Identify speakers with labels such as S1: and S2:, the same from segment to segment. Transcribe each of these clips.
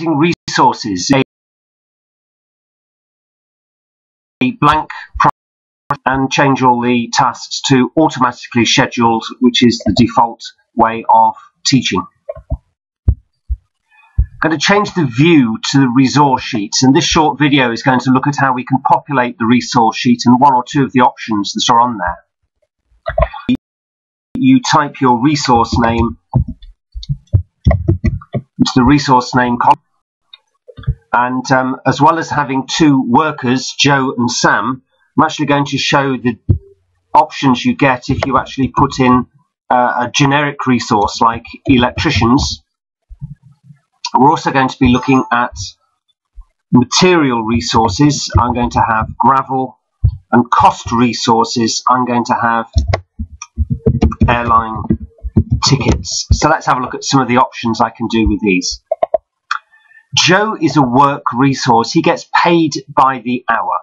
S1: resources, a blank and change all the tasks to automatically scheduled, which is the default way of teaching. I'm going to change the view to the resource sheets and this short video is going to look at how we can populate the resource sheet and one or two of the options that are on there. You type your resource name into the resource name column and um, as well as having two workers, Joe and Sam, I'm actually going to show the options you get if you actually put in uh, a generic resource like electricians. We're also going to be looking at material resources. I'm going to have gravel and cost resources. I'm going to have airline tickets. So let's have a look at some of the options I can do with these. Joe is a work resource. He gets paid by the hour.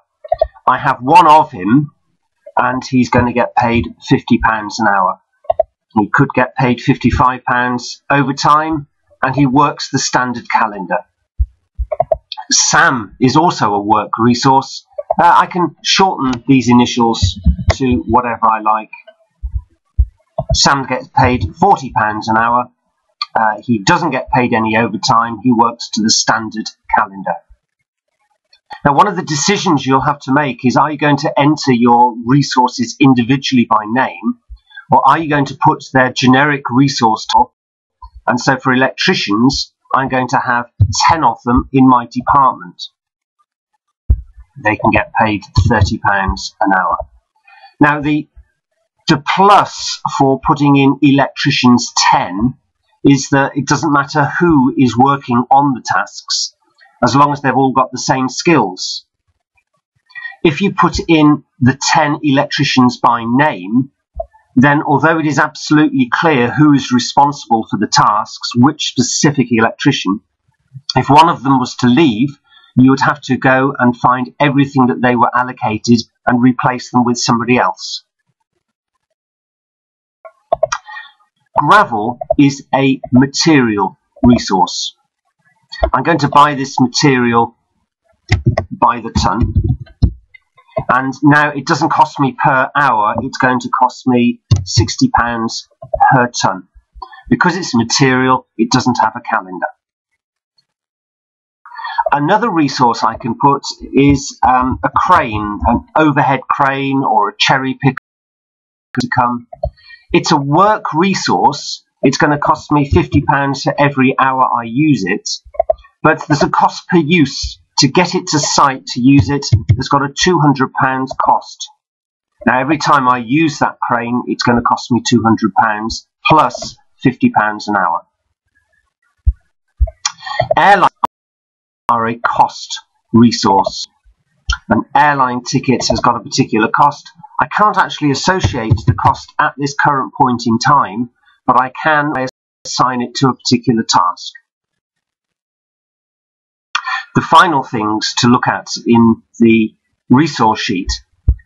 S1: I have one of him and he's going to get paid £50 an hour. He could get paid £55 overtime and he works the standard calendar. Sam is also a work resource. Uh, I can shorten these initials to whatever I like. Sam gets paid £40 an hour. Uh, he doesn't get paid any overtime. He works to the standard calendar. Now, one of the decisions you'll have to make is are you going to enter your resources individually by name, or are you going to put their generic resource top? And so for electricians, I'm going to have 10 of them in my department. They can get paid £30 an hour. Now, the, the plus for putting in electricians 10 is that it doesn't matter who is working on the tasks, as long as they've all got the same skills. If you put in the 10 electricians by name, then although it is absolutely clear who is responsible for the tasks, which specific electrician, if one of them was to leave, you would have to go and find everything that they were allocated and replace them with somebody else. Gravel is a material resource. I'm going to buy this material by the ton. And now it doesn't cost me per hour, it's going to cost me £60 per ton. Because it's material, it doesn't have a calendar. Another resource I can put is um, a crane, an overhead crane or a cherry picker to come. It's a work resource. It's going to cost me £50 for every hour I use it. But there's a cost per use. To get it to site to use it, there's got a £200 cost. Now, every time I use that crane, it's going to cost me £200 plus £50 an hour. Airlines are a cost resource. An airline ticket has got a particular cost. I can't actually associate the cost at this current point in time, but I can assign it to a particular task. The final things to look at in the resource sheet.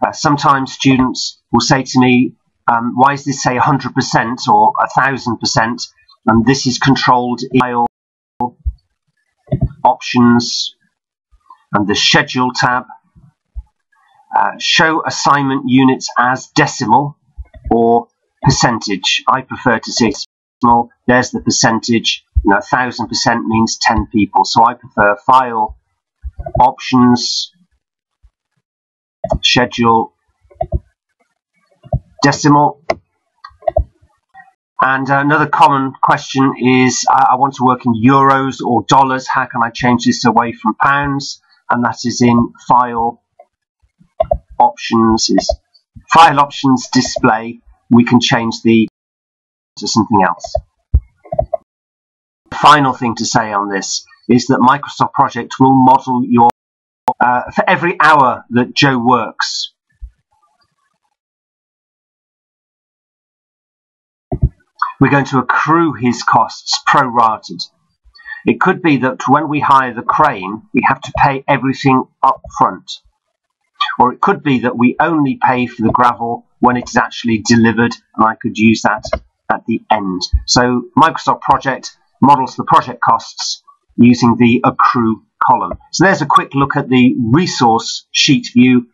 S1: Uh, sometimes students will say to me, um, why does this say 100% or 1000%? And this is controlled file options and the schedule tab uh, show assignment units as decimal or percentage. I prefer to see decimal. There's the percentage. You know, thousand percent means 10 people. So I prefer file, options, schedule, decimal. And another common question is, I want to work in euros or dollars. How can I change this away from pounds? And that is in file, options is file options display. We can change the to something else. Final thing to say on this is that Microsoft Project will model your uh, for every hour that Joe works. We're going to accrue his costs prorated. It could be that when we hire the crane we have to pay everything up front or it could be that we only pay for the gravel when it is actually delivered and I could use that at the end. So Microsoft Project models the project costs using the accrue column. So there's a quick look at the resource sheet view